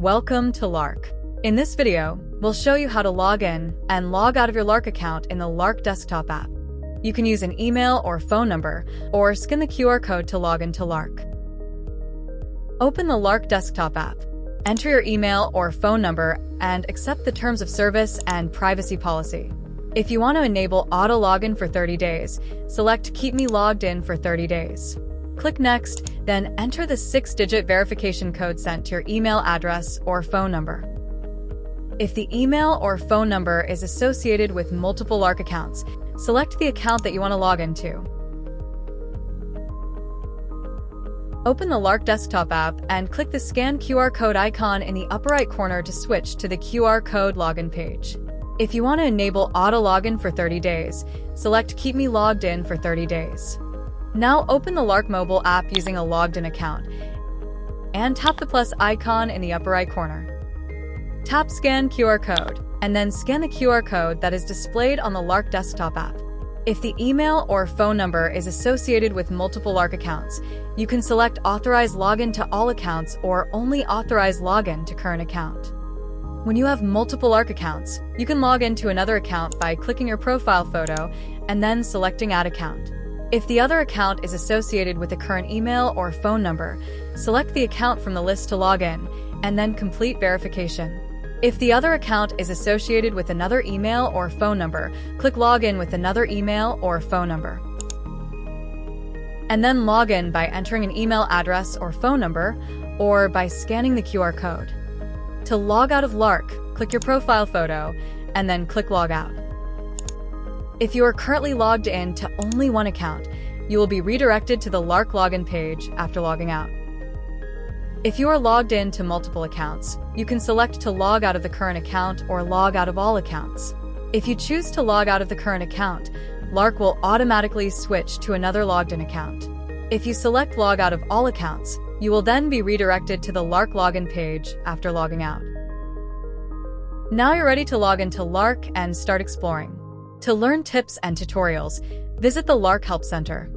Welcome to Lark. In this video, we'll show you how to log in and log out of your Lark account in the Lark desktop app. You can use an email or phone number, or scan the QR code to log into Lark. Open the Lark desktop app. Enter your email or phone number and accept the terms of service and privacy policy. If you want to enable auto login for 30 days, select Keep Me Logged In for 30 days. Click Next, then enter the six-digit verification code sent to your email address or phone number. If the email or phone number is associated with multiple Lark accounts, select the account that you want to log into. Open the Lark desktop app and click the Scan QR code icon in the upper right corner to switch to the QR code login page. If you want to enable auto login for 30 days, select Keep Me Logged In for 30 days. Now open the Lark mobile app using a logged in account and tap the plus icon in the upper right corner. Tap Scan QR code and then scan the QR code that is displayed on the Lark desktop app. If the email or phone number is associated with multiple Lark accounts, you can select Authorize Login to all accounts or only Authorize Login to current account. When you have multiple Lark accounts, you can log into another account by clicking your profile photo and then selecting Add Account. If the other account is associated with a current email or phone number, select the account from the list to log in, and then complete verification. If the other account is associated with another email or phone number, click Login with another email or phone number. And then log in by entering an email address or phone number, or by scanning the QR code. To log out of Lark, click your profile photo, and then click Log Out. If you are currently logged in to only one account, you will be redirected to the Lark login page after logging out. If you are logged in to multiple accounts, you can select to log out of the current account or log out of all accounts. If you choose to log out of the current account, Lark will automatically switch to another logged in account. If you select log out of all accounts, you will then be redirected to the Lark login page after logging out. Now you're ready to log into Lark and start exploring. To learn tips and tutorials, visit the Lark Help Center.